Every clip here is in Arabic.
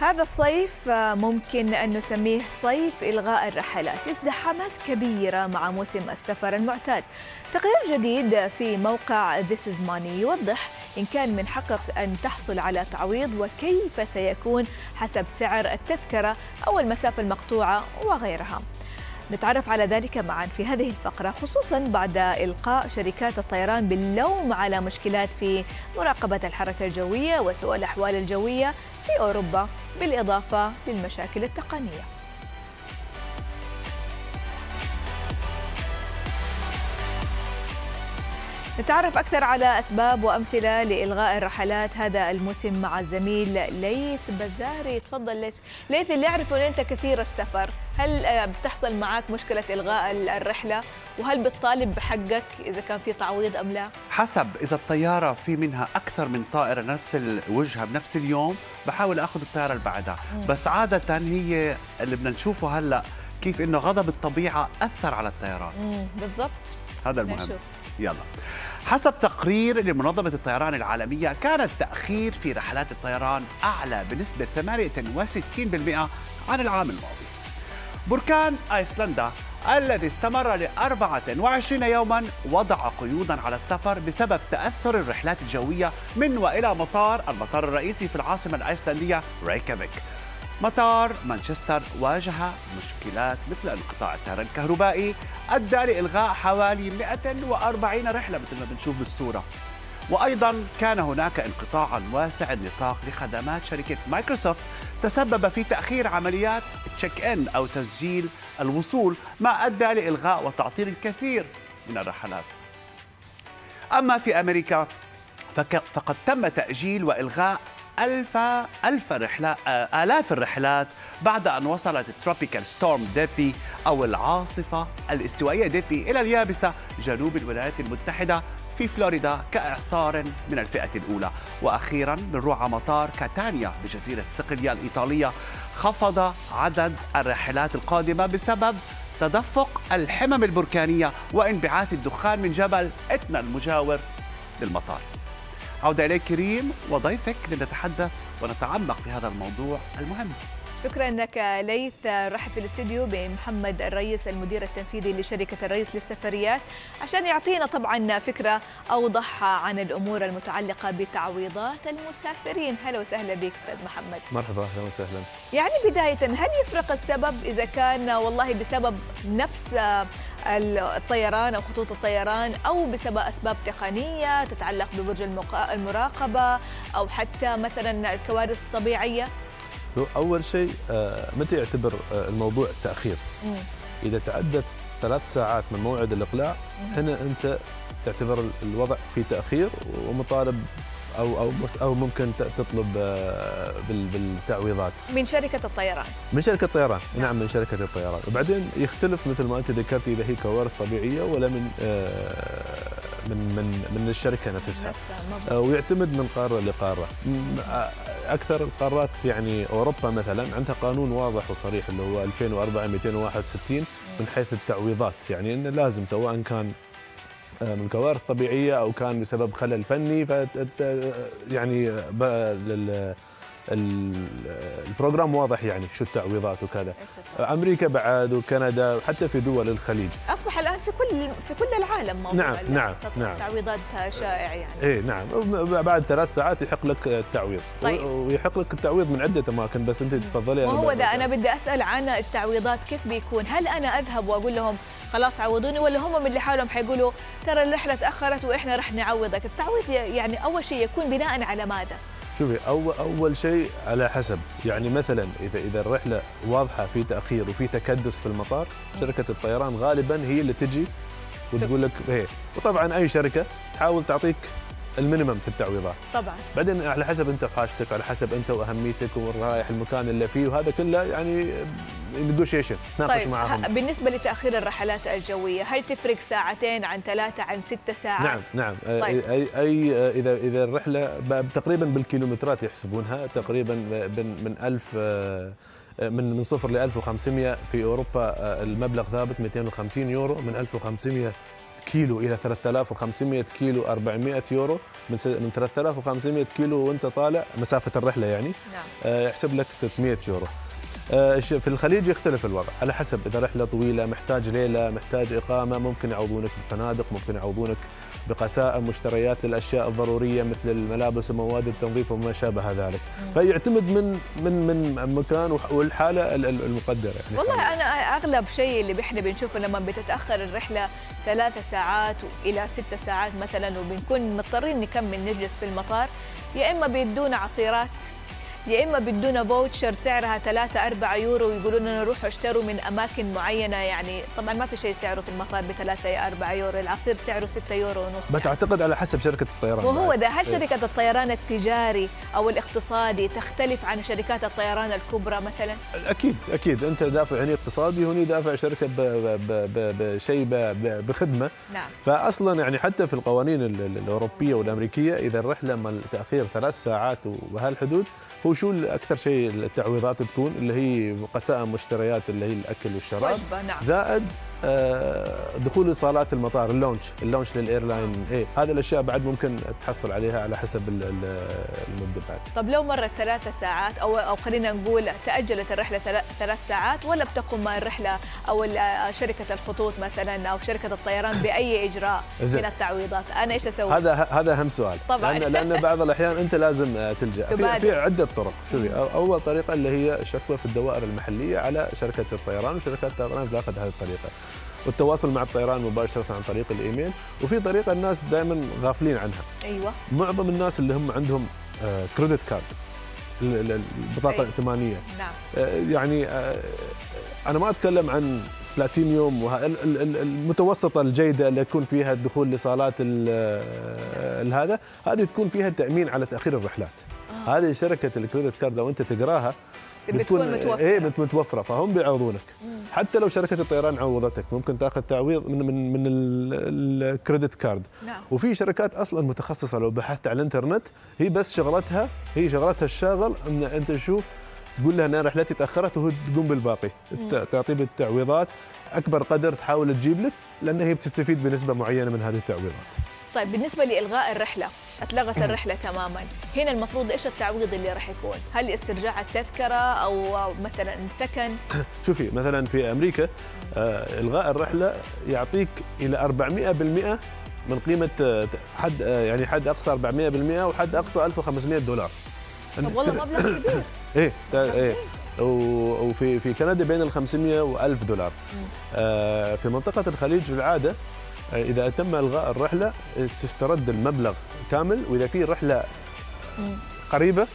هذا الصيف ممكن أن نسميه صيف إلغاء الرحلات. ازدحامات كبيرة مع موسم السفر المعتاد. تقرير جديد في موقع This is Money يوضح إن كان من حقك أن تحصل على تعويض وكيف سيكون حسب سعر التذكرة أو المسافة المقطوعة وغيرها. نتعرف على ذلك معا في هذه الفقرة خصوصا بعد إلقاء شركات الطيران باللوم على مشكلات في مراقبة الحركة الجوية وسوء الأحوال الجوية في أوروبا. بالإضافة للمشاكل التقنية. نتعرف أكثر على أسباب وأمثلة لإلغاء الرحلات هذا الموسم مع الزميل ليث بزاري. تفضل ليث. ليث اللي يعرفوا أن أنت كثير السفر هل بتحصل معك مشكلة إلغاء الرحلة؟ وهل بتطالب بحقك إذا كان في تعويض أم لا؟ حسب إذا الطيارة في منها أكثر من طائرة نفس الوجهة بنفس اليوم بحاول أخذ الطيارة اللي بعدها بس عادة هي اللي بدنا نشوفه هلأ كيف إنه غضب الطبيعة أثر على الطيران بالضبط. هذا المهم. يلا. حسب تقرير لمنظمة الطيران العالمية كان التأخير في رحلات الطيران أعلى بنسبة 68% عن العام الماضي. بركان أيسلندا الذي استمر ل 24 يوما وضع قيودا على السفر بسبب تأثر الرحلات الجوية من وإلى مطار المطار الرئيسي في العاصمة الأيسلندية ريكافيك. مطار مانشستر واجه مشكلات مثل انقطاع التيار الكهربائي أدى لإلغاء حوالي 140 رحلة مثل ما بنشوف بالصورة. وأيضا كان هناك انقطاع واسع النطاق لخدمات شركة مايكروسوفت تسبب في تأخير عمليات check in أو تسجيل الوصول ما أدى لإلغاء وتعطيل الكثير من الرحلات. أما في أمريكا فقد تم تأجيل وإلغاء ألف ألف رحلة آلاف الرحلات بعد أن وصلت ال tropical storm ديبي أو العاصفة الاستوائية ديبي إلى اليابسة جنوب الولايات المتحدة في فلوريدا كإعصار من الفئة الأولى. وأخيرا بنروح على مطار كاتانيا بجزيرة صقلية الإيطالية. خفض عدد الرحلات القادمة بسبب تدفق الحمم البركانية وانبعاث الدخان من جبل إتنا المجاور للمطار. عودة إليك كريم وضيفك لنتحدث ونتعمق في هذا الموضوع المهم. شكرا لك ليث. رحب في الاستوديو بمحمد الرئيس المدير التنفيذي لشركة الرئيس للسفريات عشان يعطينا طبعا فكرة أوضح عن الأمور المتعلقة بتعويضات المسافرين. هلا وسهلا بك أستاذ محمد. مرحبا أهلا وسهلا. يعني بداية هل يفرق السبب إذا كان والله بسبب نفس الطيران أو خطوط الطيران أو بسبب أسباب تقنية تتعلق ببرج المراقبة أو حتى مثلا الكوارث الطبيعية؟ أول شيء متى يعتبر الموضوع تأخير؟ إذا تعدت ثلاث ساعات من موعد الإقلاع هنا أنت تعتبر الوضع في تأخير ومطالب أو أو أو ممكن تطلب بالتعويضات. من شركة الطيران. من شركة الطيران. نعم, نعم من شركة الطيران. وبعدين يختلف مثل ما أنت ذكرت إذا هي كوارث طبيعية ولا من من من من الشركة نفسها. ويعتمد من قارة لقارة. أكثر القارات يعني أوروبا مثلا عندها قانون واضح وصريح اللي هو 2004 261 من حيث التعويضات. يعني انه لازم سواء كان من كوارث طبيعية أو كان بسبب خلل فني ف يعني البروجرام واضح يعني شو التعويضات وكذا. أمريكا بعد وكندا وحتى في دول الخليج. أصبح الآن في كل في كل العالم موضوع نعم نعم نعم. تعويضات شائع يعني. اي نعم. بعد ثلاث ساعات يحق لك التعويض. طيب. ويحق لك التعويض من عدة أماكن بس أنت تفضلي وهو ده أنا بدي أسأل عن التعويضات كيف بيكون؟ هل أنا أذهب وأقول لهم خلاص عوضوني ولا هم من لحالهم حيقولوا ترى الرحلة تأخرت وإحنا رح نعوضك؟ التعويض يعني أول شيء يكون بناء على ماذا؟ شوفي اول أول شيء على حسب. يعني مثلا إذا إذا الرحلة واضحة في تأخير وفي تكدس في المطار شركة الطيران غالبا هي اللي تجي وتقول لك إيه وطبعا أي شركة تحاول تعطيك المينيمم في التعويضات. طبعا. بعدين على حسب انت وحاجتك على حسب انت واهميتك ورايح المكان اللي فيه وهذا كله يعني negotiation تناقش طيب معهم بالنسبة لتأخير الرحلات الجوية هل تفرق ساعتين عن ثلاثة عن ست ساعات؟ نعم نعم. طيب. اي اي اذا إذا الرحلة تقريبا بالكيلومترات يحسبونها تقريبا من من 1000 من من صفر ل 1500 في أوروبا المبلغ ثابت 250 يورو من 1500 كيلو إلى 3500 كيلو 400 يورو. من من 3500 كيلو وانت طالع مسافة الرحلة يعني. نعم. آه، يحسب لك 600 يورو. في الخليج يختلف الوضع على حسب إذا رحلة طويلة محتاج ليلة محتاج إقامة ممكن يعوضونك بالفنادق ممكن يعوضونك بقسائم مشتريات الاشياء الضرورية مثل الملابس ومواد التنظيف وما شابه ذلك. فيعتمد من من من مكان والحالة ال- ال- المقدرة يعني. والله أنا أغلب شيء اللي إحنا بنشوفه لما بتتأخر الرحلة ثلاثة ساعات إلى ست ساعات مثلا وبنكون مضطرين نكمل نجلس في المطار يا إما بيدونا عصيرات يا إما بيدونا فوتشر سعرها 3 4 يورو ويقولوا لنا روحوا اشتروا من أماكن معينة يعني طبعا ما في شيء سعره في المطار ب 3 يا 4 يورو العصير سعره 6 يورو ونص بس أعتقد على حسب شركة الطيران وهو. ده هل إيه. شركة الطيران التجاري أو الاقتصادي تختلف عن شركات الطيران الكبرى مثلا؟ أكيد أكيد أنت دافع هنا اقتصادي هنا دافع شركة بشيء بخدمة نعم فاصلا يعني حتى في القوانين ال- ال- الأوروبية والأمريكية إذا الرحلة تأخير ثلاث ساعات وبهالحدود هو شو أكثر شيء التعويضات تكون اللي هي قسائم مشتريات اللي هي الأكل والشراب وجبة نعم. زائد دخول صالات المطار اللونش اللونش للإيرلاين إيه هذه الأشياء بعد ممكن تحصل عليها على حسب ال- ال- المده بعد طب لو مرت ثلاثة ساعات أو أو خلينا نقول تأجلت الرحلة ثلا- ثلاث ساعات ولا بتقوم مع الرحلة أو ال- شركة الخطوط مثلا أو شركة الطيران بأي إجراء زين. من التعويضات؟ أنا إيش أسوي؟ هذا هذا أهم سؤال طبعاً. لأن لأن بعض الأحيان أنت لازم آه، تلجأ في. في عدة طرق شوفي أول طريقة اللي هي شكوى في الدوائر المحلية على شركة الطيران وشركات الطيران تاخذ هذه الطريقة والتواصل مع الطيران مباشرة عن طريق الإيميل. وفي طريقة الناس دائما غافلين عنها. أيوه. معظم الناس اللي هم عندهم كريدت كارد البطاقه. الائتمانيه نعم. آه، يعني آه، أنا ما أتكلم عن بلاتينيوم وه- المتوسطة الجيدة اللي يكون فيها الدخول لصالات ال- ال- هذا هذه تكون فيها تامين على تأخير الرحلات. آه. هذه شركة الكريدت كارد لو أنت تقراها بتكون متوفرة. إيه بت- متوفرة. فهم بيعوضونك. حتى لو شركة الطيران عوضتك ممكن تأخذ تعويض من من من ال- الكريدت كارد. نعم. وفي شركات أصلا متخصصة لو بحثت على الإنترنت هي بس شغلتها هي شغلتها الشاغل إن أنت تشوف تقول لها ان رحلتي تأخرت وهو تقوم بالباقي. تعطيه بالتعويضات. أكبر قدر تحاول تجيب لك لأن هي بتستفيد بنسبة معينة من هذه التعويضات. طيب بالنسبة لإلغاء الرحلة أتلغت الرحلة تماما. هنا المفروض إيش التعويض اللي راح يكون؟ هل استرجاع التذكرة أو مثلا سكن؟ شوفي مثلا في أمريكا آه إلغاء الرحلة يعطيك إلى 400% من قيمة آه، حد آه، يعني حد أقصى 400% وحد أقصى 1500 دولار. طب والله مبلغ كبير. إيه إيه. وفي في كندا بين ال 500 و 1000 دولار آه في منطقة الخليج في العاده آه، إذا تم إلغاء الرحلة تسترد المبلغ كامل وإذا في رحلة. قريبة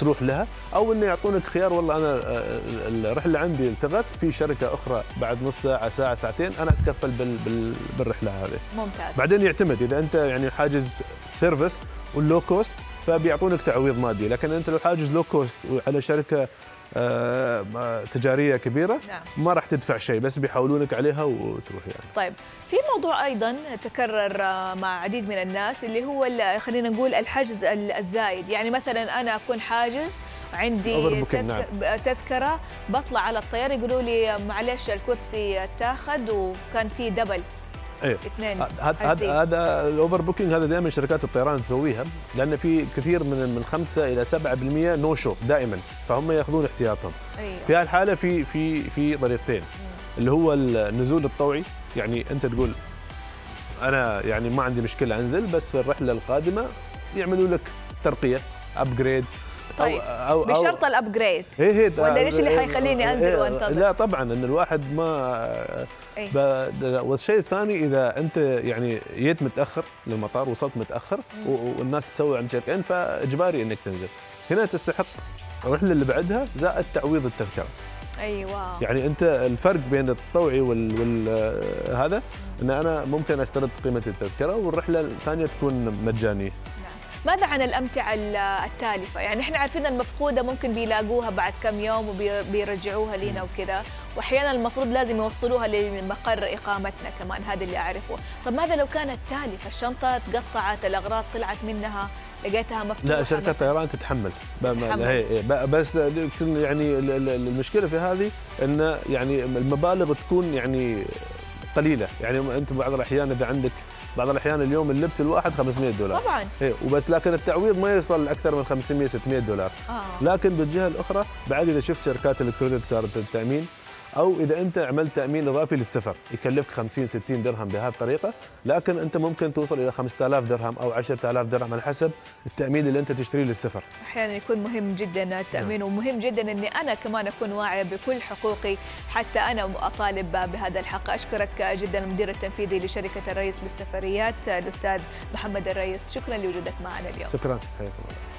تروح لها أو إنه يعطونك خيار والله أنا آه، الرحلة عندي التغت في شركة أخرى بعد نص ساعة ساعة ساعتين أنا أتكفل بال بال بالرحلة هذه ممتاز بعدين يعتمد إذا أنت يعني حاجز service وال low cost فبيعطونك تعويض مادي. لكن أنت لو حاجز low cost وعلى شركة آه، آه، تجارية كبيرة نعم. ما راح تدفع شيء بس بيحولونك عليها وتروح يعني. طيب في موضوع أيضا تكرر آه، مع عديد من الناس اللي هو ال- خلينا نقول الحجز ال- الزايد. يعني مثلا أنا أكون حاجز عندي تذك- نعم. تذكرة بطلع على الطيارة يقولوا لي معلش الكرسي اتاخذ وكان في double. إيه. اثنين. هذا. هذا ال overbooking هذا دائما شركات الطيران تسويها لأن في كثير من من 5 إلى 7% no show دائما فهم يأخذون احتياطهم. أيوه. في هالحاله في في في طريقتين اللي هو النزول الطوعي يعني أنت تقول أنا يعني ما عندي مشكلة أنزل بس في الرحلة القادمة يعملوا لك ترقية upgrade طيب بشرط ال upgrade هي هي ولا ليش اللي حيخليني أنزل إيه، وأنتظر؟ لا طبعا إن الواحد ما. ب... والشيء الثاني إذا أنت يعني جيت متأخر للمطار وصلت متأخر والناس تسوي عند تشيك ان فإجباري إنك تنزل هنا تستحق الرحلة اللي بعدها زائد تعويض التذكرة أيوه يعني أنت الفرق بين الطوعي وال, وال... هذا إن أنا ممكن استرد قيمة التذكرة والرحلة الثانية تكون مجانية. ماذا عن الأمتعة ال- التالفة؟ يعني إحنا عارفين المفقودة ممكن بيلاقوها بعد كم يوم وبيرجعوها لنا وكذا، وأحيانا المفروض لازم يوصلوها لمقر إقامتنا كمان هذا اللي أعرفه، طب ماذا لو كانت تالفة؟ الشنطة تقطعت، الأغراض طلعت منها، لقيتها مفتوحة لا مثلاً. الطيران تتحمل. هي بس يعني ال- ال- المشكلة في هذه إن يعني المبالغ تكون يعني قليلة. يعني انت بعض الأحيان إذا عندك بعض الأحيان اليوم اللبس الواحد 500 دولار. طبعا. إيه وبس لكن التعويض ما يوصل لأكثر من 500 600 دولار. آه. لكن بالجهة الأخرى بعد إذا شفت شركات الكريدت كارد التأمين أو إذا أنت عملت تأمين إضافي للسفر يكلفك 50 60 درهم بهذه الطريقة لكن أنت ممكن توصل إلى 5000 درهم أو 10000 درهم على حسب التأمين اللي أنت تشتريه للسفر أحيانا يكون مهم جدا التأمين ومهم جدا إني أنا كمان أكون واعية بكل حقوقي حتى أنا أطالب بهذا الحق. أشكرك جدا المدير التنفيذي لشركة الرئيس للسفريات الأستاذ محمد الرئيس. شكرا لوجودك معنا اليوم. شكرا. حياكم الله.